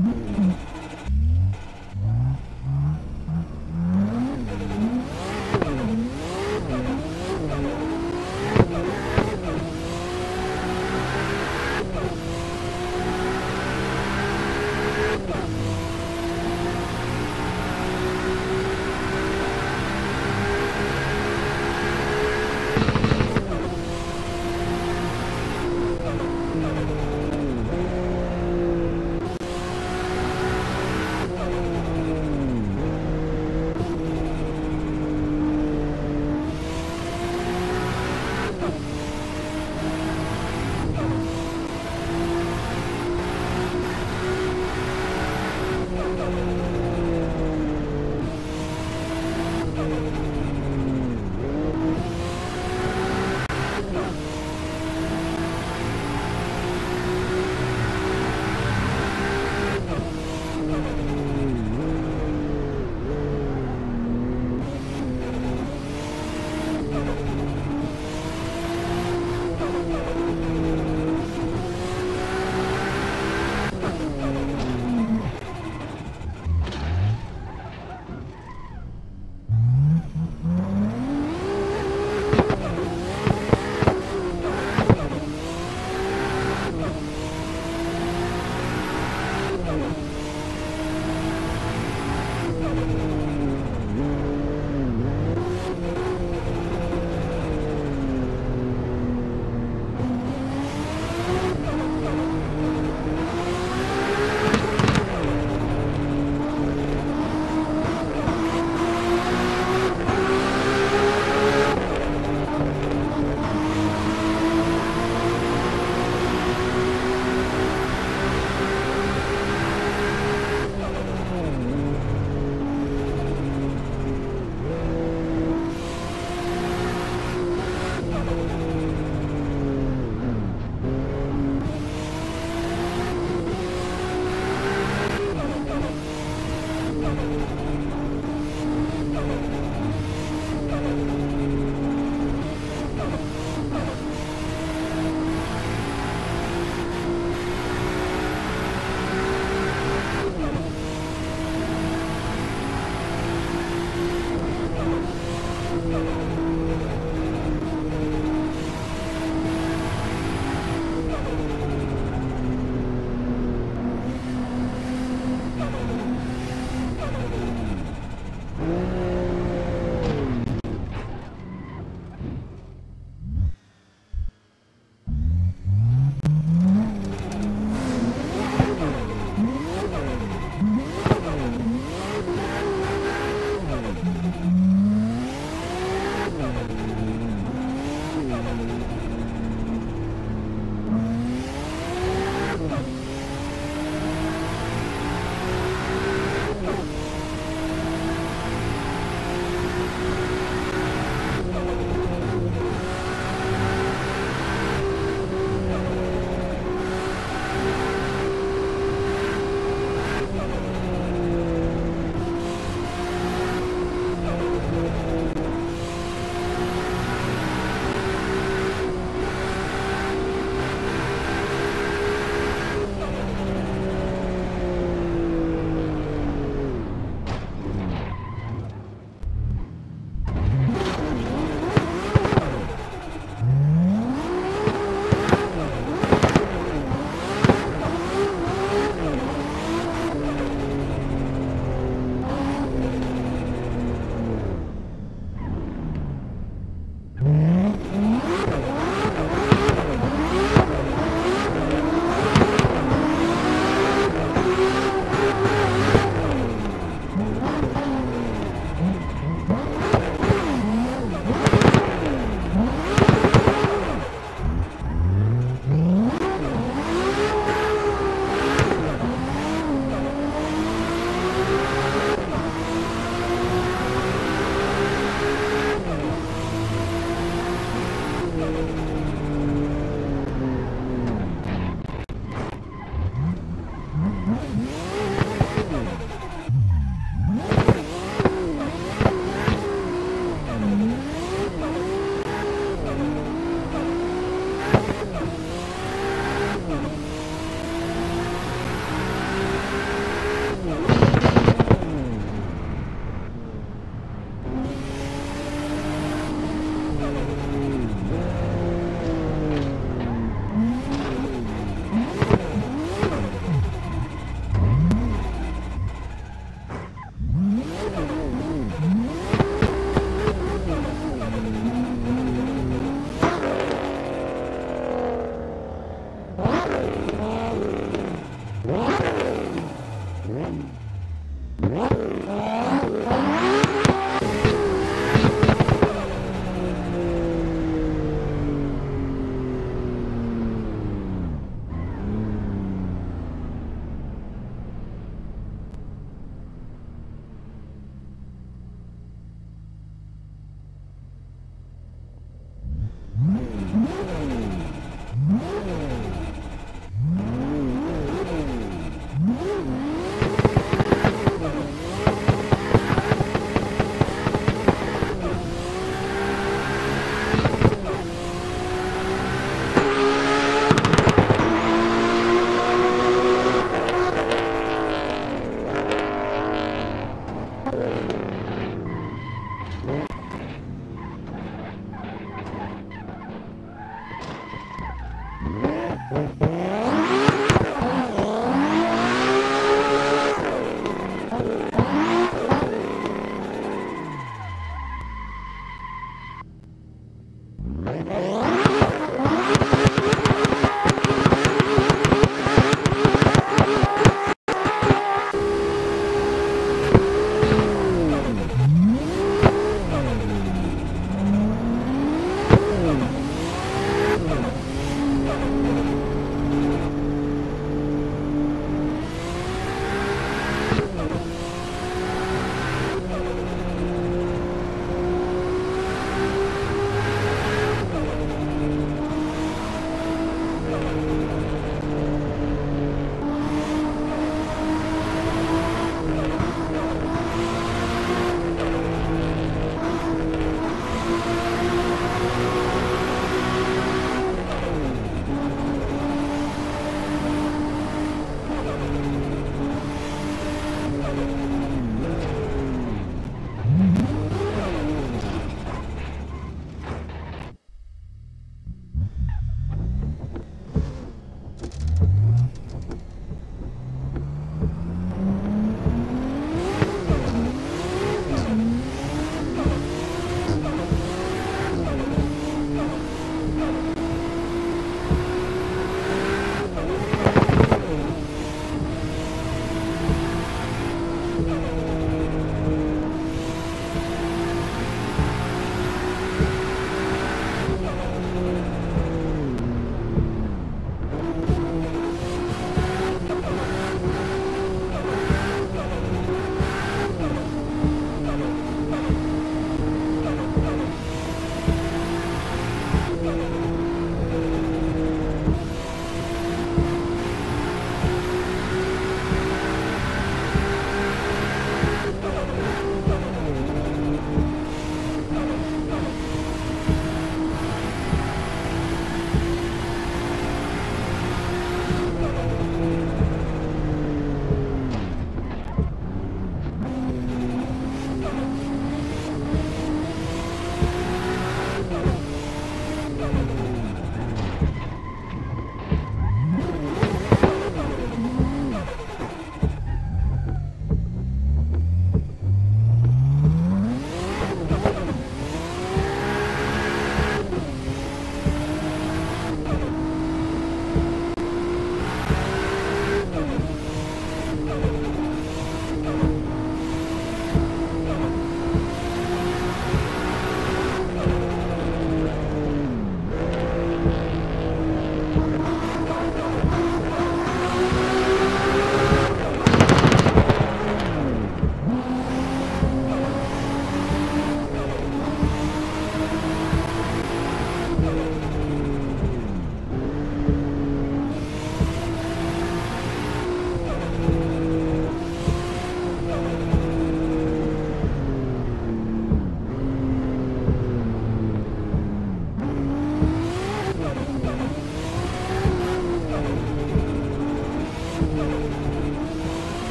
Mm-hmm.